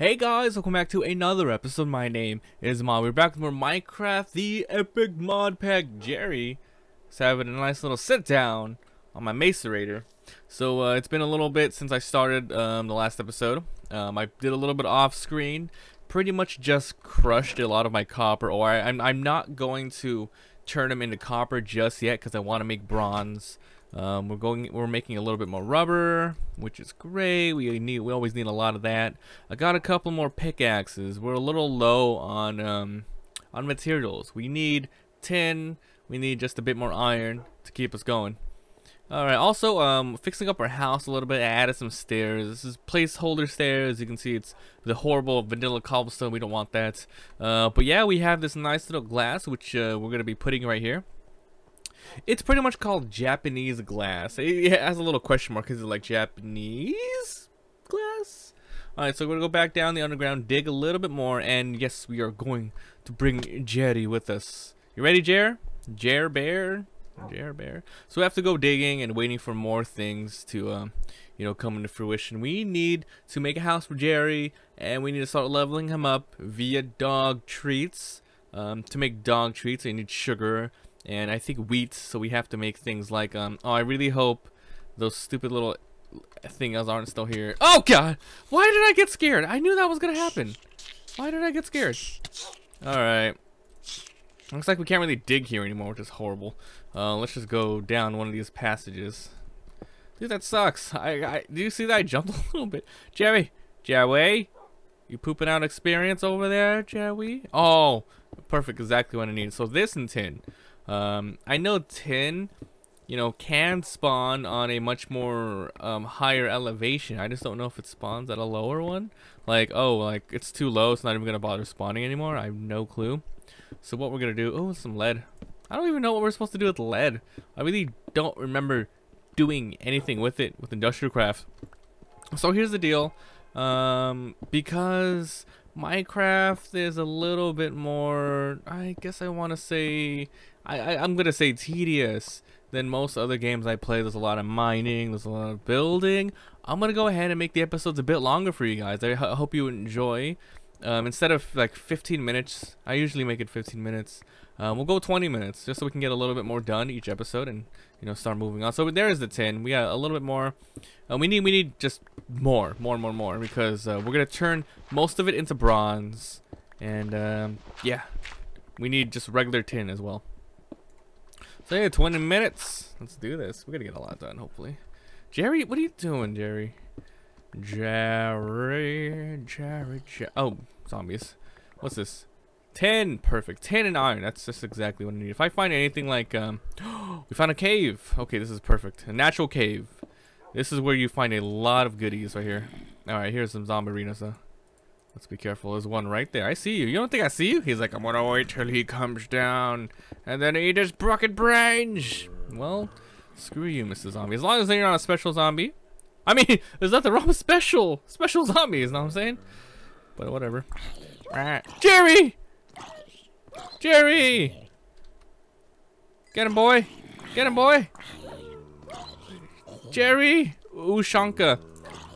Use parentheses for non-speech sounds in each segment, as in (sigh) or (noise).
Hey guys, welcome back to another episode. My name is Mod. We're back with more Minecraft, the epic mod pack Jerry. So having a nice little sit down on my macerator. So uh, it's been a little bit since I started um, the last episode. Um, I did a little bit off screen. Pretty much just crushed a lot of my copper ore. I'm, I'm not going to turn them into copper just yet because I want to make bronze. Um, we're going, we're making a little bit more rubber, which is great. We need, we always need a lot of that. I got a couple more pickaxes. We're a little low on, um, on materials. We need tin. We need just a bit more iron to keep us going. All right. Also, um, fixing up our house a little bit. I added some stairs. This is placeholder stairs. You can see it's the horrible vanilla cobblestone. We don't want that. Uh, but yeah, we have this nice little glass which uh, we're gonna be putting right here. It's pretty much called Japanese glass. It has a little question mark. Is it like Japanese glass? Alright, so we're to go back down the underground, dig a little bit more, and yes, we are going to bring Jerry with us. You ready, Jer? Jer Bear? Jer Bear? So we have to go digging and waiting for more things to, um, you know, come into fruition. We need to make a house for Jerry, and we need to start leveling him up via dog treats. Um, to make dog treats, you need sugar, and I think wheat, so we have to make things like, um, oh, I really hope those stupid little things aren't still here. Oh, God! Why did I get scared? I knew that was gonna happen. Why did I get scared? Alright. Looks like we can't really dig here anymore, which is horrible. Uh, let's just go down one of these passages. Dude, that sucks. I, I, do you see that I jumped (laughs) a little bit? Jerry! Jerry! You pooping out experience over there, Jerry? Oh, perfect, exactly what I need. So this and tin. Um, I know tin, you know, can spawn on a much more um, higher elevation. I just don't know if it spawns at a lower one. Like, oh, like it's too low, it's not even gonna bother spawning anymore. I have no clue. So what we're gonna do? Oh, some lead. I don't even know what we're supposed to do with lead. I really don't remember doing anything with it with industrial craft. So here's the deal. Um, because Minecraft is a little bit more, I guess I want to say, I, I, am to say tedious than most other games I play. There's a lot of mining, there's a lot of building. I'm to go ahead and make the episodes a bit longer for you guys. I hope you enjoy. Um, instead of like 15 minutes, I usually make it 15 minutes. Um, we'll go 20 minutes just so we can get a little bit more done each episode and you know start moving on. So there is the tin. We got a little bit more. Uh, we need we need just more, more, and more, more because uh, we're gonna turn most of it into bronze, and um, yeah, we need just regular tin as well. Yeah, 20 minutes. Let's do this. We're gonna get a lot done hopefully. Jerry, what are you doing, Jerry? Jerry, Jerry, Jerry. Oh, zombies. What's this? Tin. Perfect. Tin and iron. That's just exactly what I need. If I find anything like, um, (gasps) we found a cave. Okay, this is perfect. A natural cave. This is where you find a lot of goodies right here. Alright, here's some zombie arenas though. Let's be careful. There's one right there. I see you. You don't think I see you? He's like, I'm gonna wait till he comes down and then eat his broken brains. Well, screw you, Mr. Zombie. As long as you're not a special zombie. I mean, (laughs) there's nothing wrong with special, special zombies, you know what I'm saying? But whatever. Jerry! Jerry! Get him, boy. Get him, boy. Jerry! Ushanka.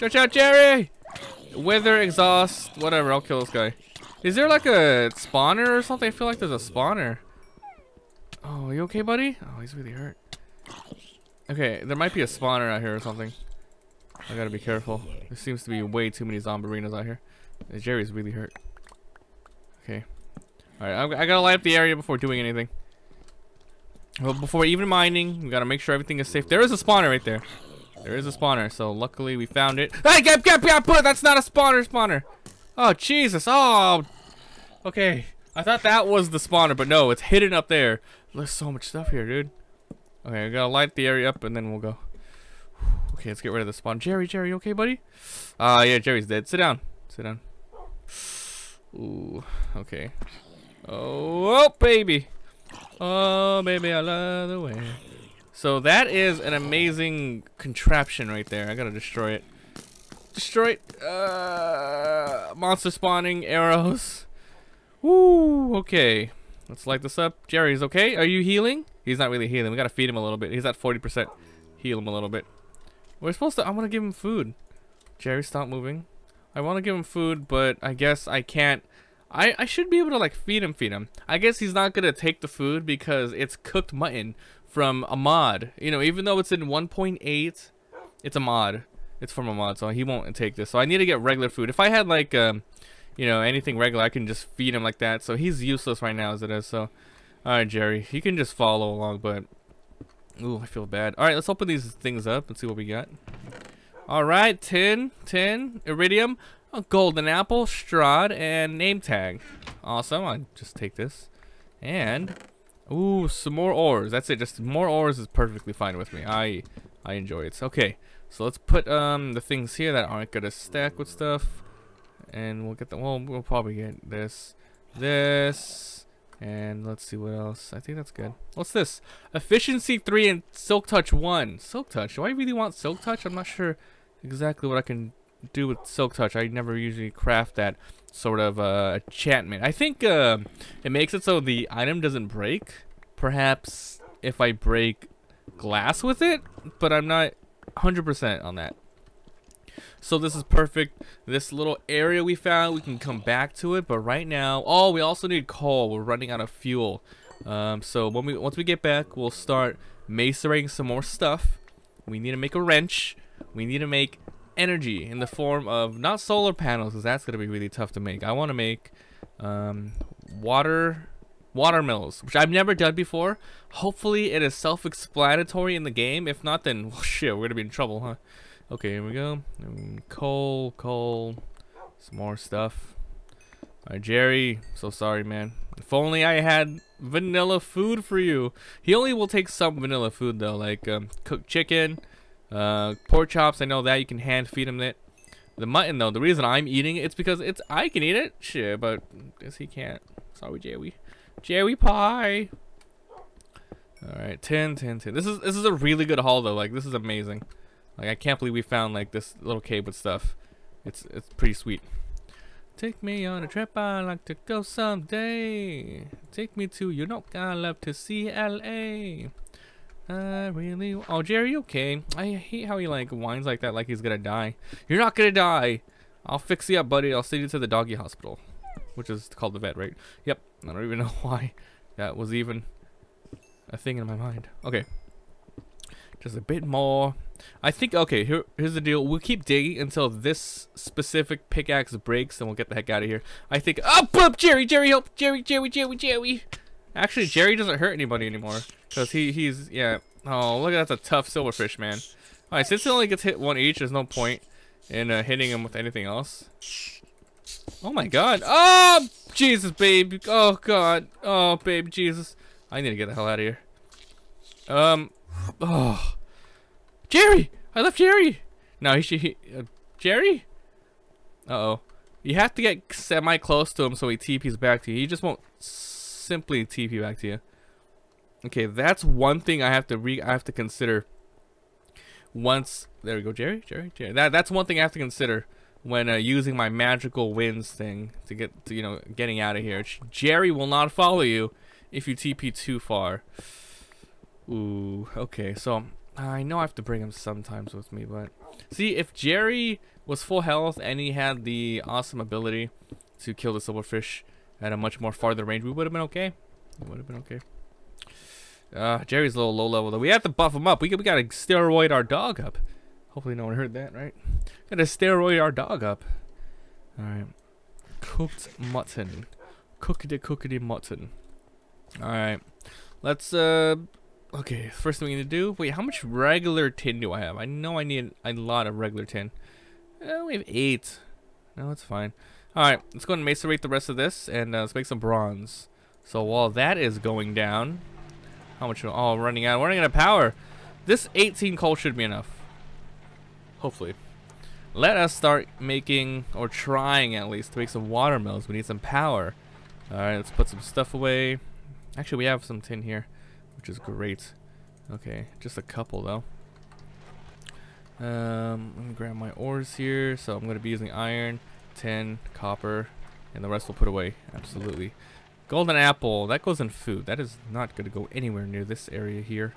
Watch out, Jerry! Wither, exhaust, whatever. I'll kill this guy. Is there like a spawner or something? I feel like there's a spawner. Oh, you okay, buddy? Oh, he's really hurt. Okay, there might be a spawner out here or something. I gotta be careful. There seems to be way too many zombie out here. Jerry's really hurt. Okay. Alright, I gotta light up the area before doing anything. Well, before even mining, we gotta make sure everything is safe. There is a spawner right there. There is a spawner, so luckily we found it. Hey, get, get, get, put! That's not a spawner, spawner. Oh, Jesus. Oh. Okay. I thought that was the spawner, but no, it's hidden up there. There's so much stuff here, dude. Okay, I gotta light the area up and then we'll go. Okay, let's get rid of the spawn. Jerry, Jerry, okay, buddy? Uh, yeah, Jerry's dead. Sit down. Sit down. Ooh, okay. Oh, oh, baby. Oh, baby, I love the way. So that is an amazing contraption right there. I gotta destroy it. Destroy it. Uh, monster spawning, arrows. Woo, okay. Let's light this up. Jerry's okay? Are you healing? He's not really healing. We gotta feed him a little bit. He's at 40%. Heal him a little bit. We're supposed to, I wanna give him food. Jerry, stop moving. I want to give him food, but I guess I can't. I, I should be able to like feed him, feed him. I guess he's not gonna take the food because it's cooked mutton from a mod. You know, even though it's in 1.8, it's a mod. It's from a mod, so he won't take this. So I need to get regular food. If I had like, um, you know, anything regular, I can just feed him like that. So he's useless right now as it is. So, all right, Jerry, he can just follow along, but ooh, I feel bad. All right, let's open these things up and see what we got. All right, tin, tin, iridium, a golden apple, strahd, and name tag. Awesome. I just take this, and ooh, some more ores. That's it. Just more ores is perfectly fine with me. I I enjoy it. Okay. So let's put um the things here that aren't gonna stack with stuff, and we'll get the well we'll probably get this, this, and let's see what else. I think that's good. What's this? Efficiency three and Silk Touch one. Silk Touch. Do I really want Silk Touch? I'm not sure exactly what I can do with Silk Touch. I never usually craft that sort of uh, enchantment. I think uh, it makes it so the item doesn't break. Perhaps if I break glass with it, but I'm not 100% on that. So this is perfect. This little area we found, we can come back to it. But right now, oh, we also need coal. We're running out of fuel. Um, so when we once we get back, we'll start macerating some more stuff. We need to make a wrench. We need to make energy in the form of not solar panels, because that's gonna be really tough to make. I want to make um, water mills, which I've never done before. Hopefully it is self-explanatory in the game. If not, then well, (laughs) shit, we're gonna be in trouble, huh? Okay, here we go. Um, coal, coal, some more stuff. Alright, Jerry, so sorry, man. If only I had vanilla food for you. He only will take some vanilla food, though, like um, cooked chicken, uh, pork chops. I know that you can hand feed him it. The mutton, though, the reason I'm eating it, it's because it's I can eat it, shit, but guess he can't. Sorry, Jerry. Jerry pie. All right, tin, tin, tin. This is this is a really good haul though. Like this is amazing. Like I can't believe we found like this little cave with stuff. It's it's pretty sweet. Take me on a trip I'd like to go someday. Take me to you know I love to see LA. Really Oh Jerry, okay. I hate how he like whines like that like he's gonna die. You're not gonna die. I'll fix you up, buddy. I'll send you to the doggy hospital. Which is called the vet, right? Yep. I don't even (laughs) know why that was even a thing in my mind. Okay. Just a bit more. I think, okay, here, here's the deal. We'll keep digging until this specific pickaxe breaks and we'll get the heck out of here. I think, oh, Jerry, Jerry, help, Jerry, Jerry, Jerry, Jerry. Actually, Jerry doesn't hurt anybody anymore. Because he, he's, yeah. Oh, look, at that's a tough silverfish, man. Alright, since it only gets hit one each, there's no point in uh, hitting him with anything else. Oh my god. Oh, Jesus, babe. Oh, God. Oh, babe, Jesus. I need to get the hell out of here. Um, oh. Jerry! I left Jerry! No, he should, he, uh, Jerry? Uh-oh. You have to get semi-close to him so he TP's back to you. He just won't simply TP back to you. Okay, that's one thing I have to re I have to consider. Once there we go, Jerry, Jerry, Jerry. That that's one thing I have to consider when uh, using my magical winds thing to get to, you know getting out of here. Jerry will not follow you if you TP too far. Ooh, okay. So I know I have to bring him sometimes with me, but see if Jerry was full health and he had the awesome ability to kill the silverfish at a much more farther range, we would have been okay. We would have been okay. Uh, Jerry's a little low level though. We have to buff him up. We, we gotta steroid our dog up. Hopefully no one heard that, right? Gotta steroid our dog up. Alright. Cooked mutton. Cookity cookity mutton. Alright. Let's, uh... Okay, first thing we need to do... Wait, how much regular tin do I have? I know I need a lot of regular tin. Uh, we have eight. No, that's fine. Alright, let's go and macerate the rest of this, and uh, let's make some bronze. So while that is going down... How much? Oh, running out. We're running out of power. This 18 coal should be enough. Hopefully. Let us start making, or trying at least, to make some water mills. We need some power. Alright, let's put some stuff away. Actually, we have some tin here, which is great. Okay, just a couple though. Um, let me grab my ores here. So I'm going to be using iron, tin, copper, and the rest we'll put away. Absolutely. Golden apple. That goes in food. That is not going to go anywhere near this area here.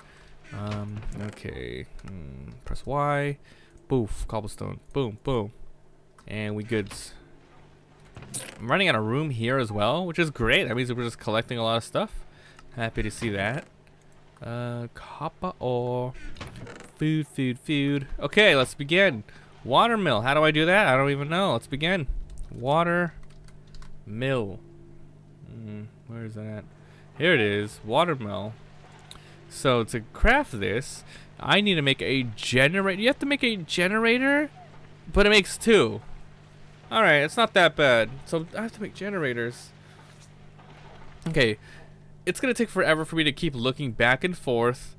Um, okay. Mm, press Y. Boof, cobblestone. Boom, boom. And we good. I'm running out of room here as well, which is great. That means we're just collecting a lot of stuff. Happy to see that. Uh, copper ore. Food, food, food. Okay, let's begin. Watermill. How do I do that? I don't even know. Let's begin. Water mill. Mm, where is that? Here it is. Watermill. So to craft this, I need to make a generator. You have to make a generator, but it makes two. Alright, it's not that bad. So I have to make generators. Okay, it's to take forever for me to keep looking back and forth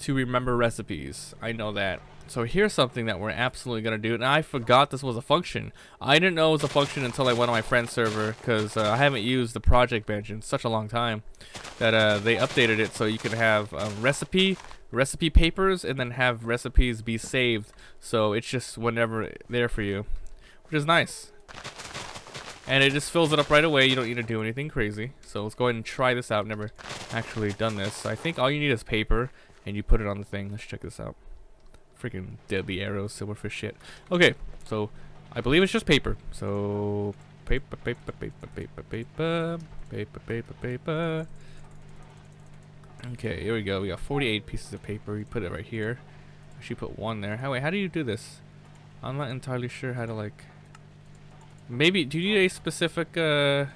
to remember recipes. I know that. So here's something that we're absolutely going to do. And I forgot this was a function. I didn't know it was a function until I went on my friend's server. Because uh, I haven't used the project bench in such a long time. That uh, they updated it so you can have a recipe, recipe papers, and then have recipes be saved. So it's just whenever there for you. Which is nice. And it just fills it up right away. You don't need to do anything crazy. So let's go ahead and try this out. Never actually done this. I think all you need is paper. And you put it on the thing. Let's check this out freaking deadly arrows, silverfish shit. Okay, so I believe it's just paper. So paper, paper, paper, paper, paper, paper, paper, paper. Okay, here we go. We got 48 pieces of paper. We put it right here. Actually, put one there. How wait? How do you do this? I'm not entirely sure how to like. Maybe do you need a specific uh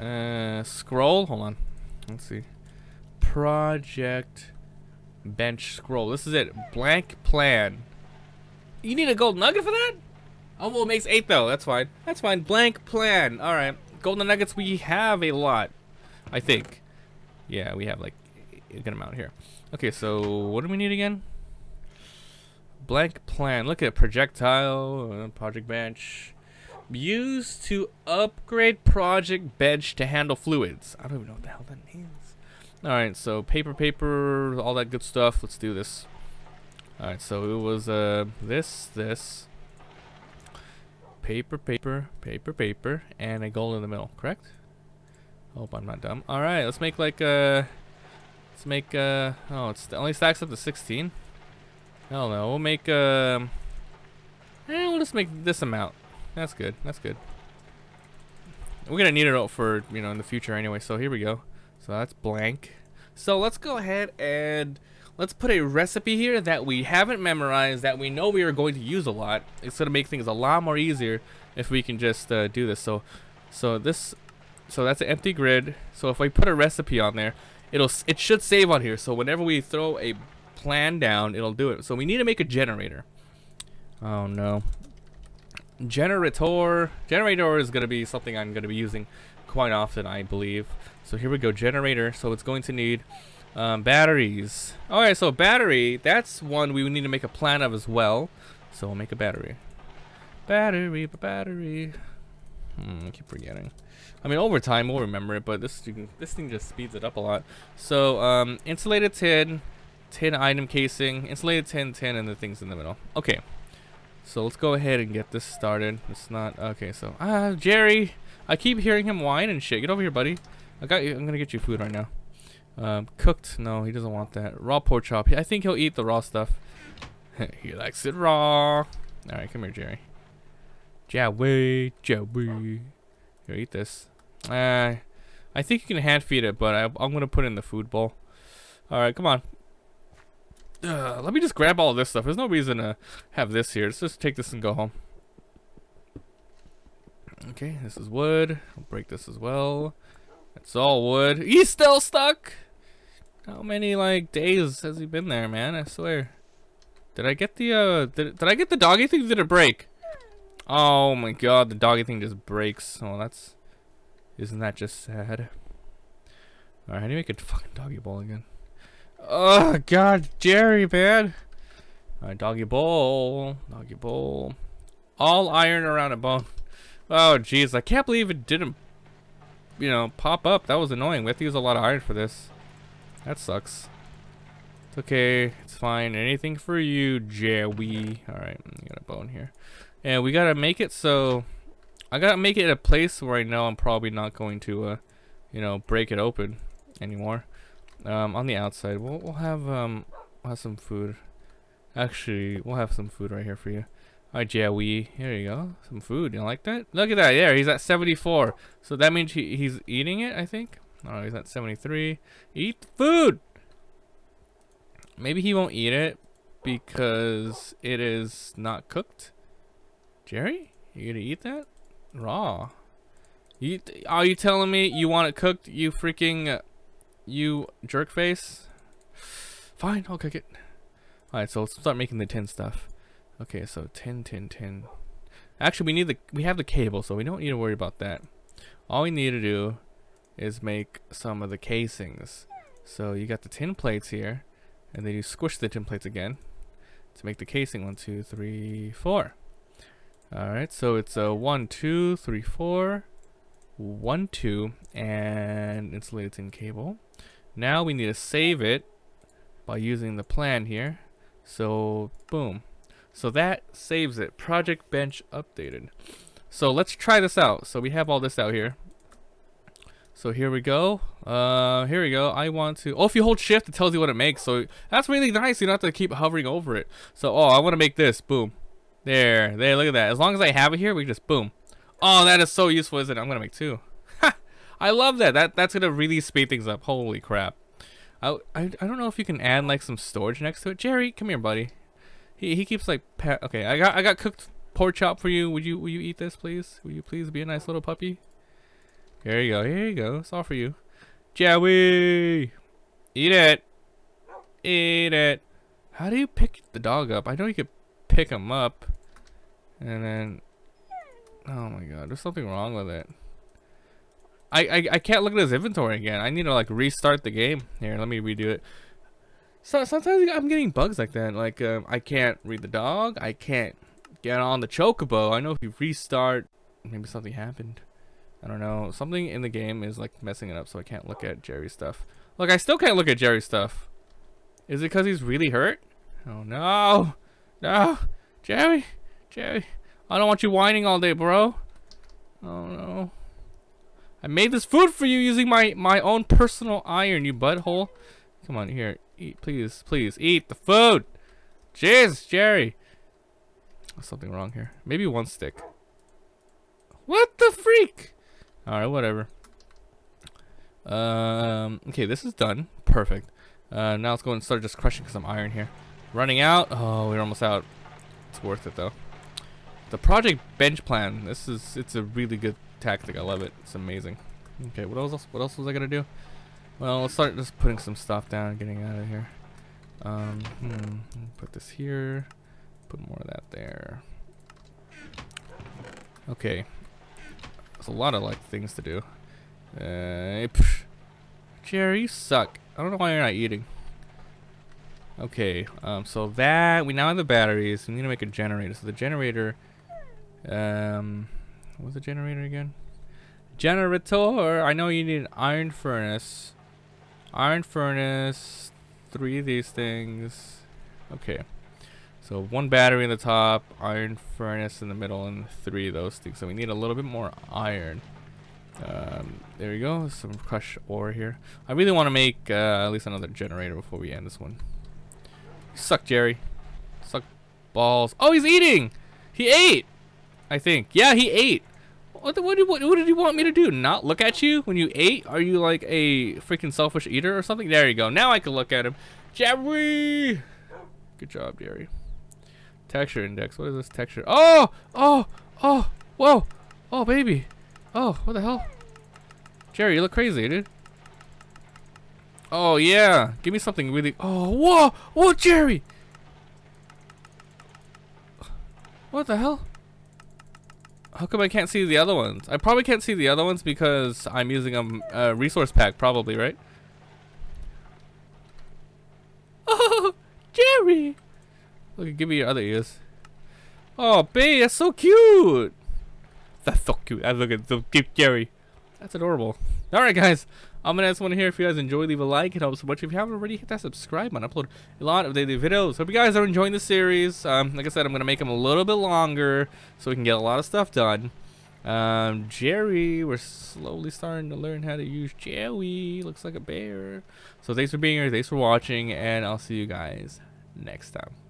uh scroll? Hold on. Let's see. Project bench scroll. This is it. Blank plan. You need a gold nugget for that? Oh, well, it makes eight, though. That's fine. That's fine. Blank plan. All right. Golden nuggets, we have a lot. I think. Yeah, we have, like, a good amount here. Okay, so what do we need again? Blank plan. Look at projectile, uh, project bench. Used to upgrade project bench to handle fluids. I don't even know what the hell that means. Alright, so paper, paper, all that good stuff. Let's do this. Alright, so it was uh, this, this, paper, paper, paper, paper, and a gold in the middle, correct? Hope I'm not dumb. Alright, let's make like, uh, let's make, uh, oh, it's it only stacks up to 16. Hell no, we'll make, um, eh, we'll just make this amount. That's good, that's good. We're gonna need it all for, you know, in the future anyway, so here we go. So that's blank. So let's go ahead and let's put a recipe here that we haven't memorized that we know we are going to use a lot. It's going to make things a lot more easier if we can just uh, do this. So so this so that's an empty grid. So if we put a recipe on there, it'll it should save on here. So whenever we throw a plan down, it'll do it. So we need to make a generator. Oh no. Generator. Generator is going to be something I'm going to be using quite often, I believe. So here we go, generator. So it's going to need um, batteries. Alright, so battery, that's one we need to make a plan of as well. So we'll make a battery. Battery, battery. Hmm, I keep forgetting. I mean, over time we'll remember it, but this this thing just speeds it up a lot. So, um, insulated tin, tin item casing, insulated tin, tin, and the things in the middle. Okay. So let's go ahead and get this started. It's not okay. So, ah, Jerry, I keep hearing him whine and shit. Get over here, buddy. I got you. I'm gonna get you food right now. Um, cooked? No, he doesn't want that. Raw pork chop. I think he'll eat the raw stuff. (laughs) he likes it raw. All right, come here, Jerry. Joey, Joey. Here, eat this. Uh, I think you can hand feed it, but I, am gonna put it in the food bowl. All right, come on. Uh, let me just grab all this stuff. There's no reason to have this here. Let's just take this and go home. Okay, this is wood. I'll break this as well. It's all wood. He's still stuck. How many like days has he been there, man? I swear. Did I get the uh? Did, did I get the doggy thing? Did it break? Oh my god, the doggy thing just breaks. Oh, that's. Isn't that just sad? Alright, how do you make a fucking doggy bowl again? Oh god, Jerry, man. Alright, doggy bowl. Doggy bowl. All iron around a bone. Oh jeez, I can't believe it didn't you know, pop up. That was annoying. We have to use a lot of iron for this. That sucks. It's okay. It's fine. Anything for you, Joey. Alright, got a bone here. And we gotta make it so... I gotta make it a place where I know I'm probably not going to, uh, you know, break it open anymore. Um, on the outside, we'll, we'll have, um, we'll have some food. Actually, we'll have some food right here for you. Alright, Joey. Here you go. Some food. You like that? Look at that. Yeah, he's at 74. So that means he, he's eating it, I think. Oh, he's at 73. Eat food! Maybe he won't eat it because it is not cooked. Jerry? You gonna eat that? Raw. You, are you telling me you want it cooked, you freaking, uh, you jerk face? Fine, I'll cook it. Alright, so let's start making the tin stuff. Okay, so tin, tin, tin. Actually, we need the, we have the cable, so we don't need to worry about that. All we need to do is make some of the casings. So you got the tin plates here, and then you squish the tin plates again to make the casing. One, two, three, four. Alright, so it's a one, two, three, four, one, two, and insulated tin cable. Now we need to save it by using the plan here. So, boom. So that saves it. Project bench updated. So let's try this out. So we have all this out here. So here we go. Uh, here we go. I want to. Oh, if you hold shift, it tells you what it makes. So that's really nice. You don't have to keep hovering over it. So oh, I want to make this. Boom. There, there. Look at that. As long as I have it here, we just boom. Oh, that is so useful, isn't it? I'm gonna make two. (laughs) I love that. That that's gonna really speed things up. Holy crap. I, I I don't know if you can add like some storage next to it. Jerry, come here, buddy. He he keeps like okay. I got I got cooked pork chop for you. Would you will you eat this, please? Will you please be a nice little puppy? Here you go. Here you go. It's all for you. Joey! Eat it. Eat it. How do you pick the dog up? I know you could pick him up. And then... Oh my god. There's something wrong with it. I, I, I can't look at his inventory again. I need to like restart the game. Here, let me redo it. So sometimes I'm getting bugs like that. Like um, I can't read the dog. I can't get on the chocobo. I know if you restart, maybe something happened. I don't know. Something in the game is like messing it up, so I can't look at Jerry's stuff. Look, I still can't look at Jerry's stuff. Is it because he's really hurt? Oh no, no, Jerry, Jerry, I don't want you whining all day, bro. Oh no. I made this food for you using my my own personal iron, you butthole. Come on, here, eat, please, please, eat the food. Jeez, Jerry. Something wrong here. Maybe one stick. What the freak? Alright, whatever. Um, okay, this is done. Perfect. Uh, now let's go and start just crushing some iron here. Running out. Oh, we're almost out. It's worth it though. The project bench plan. This is it's a really good tactic. I love it. It's amazing. Okay, what else? What else was I gonna do? Well, let's start just putting some stuff down, and getting out of here. Um, hmm, put this here. Put more of that there. Okay, There's a lot of like things to do. Uh, Jerry, you suck. I don't know why you're not eating. Okay, um, so that we now have the batteries. We need to make a generator. So the generator, um, what's the generator again? Generator. I know you need an iron furnace. Iron furnace. Three of these things. Okay. So one battery in the top, iron furnace in the middle, and three of those things. So we need a little bit more iron. Um, there we go, some crushed ore here. I really want to make uh, at least another generator before we end this one. suck, Jerry. Suck balls. Oh, he's eating! He ate! I think. Yeah, he ate. What, what, what, what did you want me to do? Not look at you when you ate? Are you like a freaking selfish eater or something? There you go. Now I can look at him. Jerry! Good job, Jerry. Texture index. What is this texture? Oh! Oh! Oh! Whoa! Oh, baby! Oh, what the hell? Jerry, you look crazy, dude. Oh, yeah. Give me something really... Oh, whoa! Whoa, Jerry! What the hell? How come I can't see the other ones? I probably can't see the other ones because I'm using a, a resource pack, probably, right? (laughs) Oh, Jerry! Look, give me your other ears. Oh, babe, that's so cute. That's so cute. I look at so cute, Jerry. That's adorable. All right, guys. I'm gonna ask one here if you guys enjoy, leave a like. It helps so much. If you haven't already, hit that subscribe button. I upload a lot of daily videos. Hope you guys are enjoying the series. Um, like I said, I'm gonna make them a little bit longer so we can get a lot of stuff done. Um, Jerry, we're slowly starting to learn how to use Jerry. Looks like a bear. So thanks for being here. Thanks for watching, and I'll see you guys next time.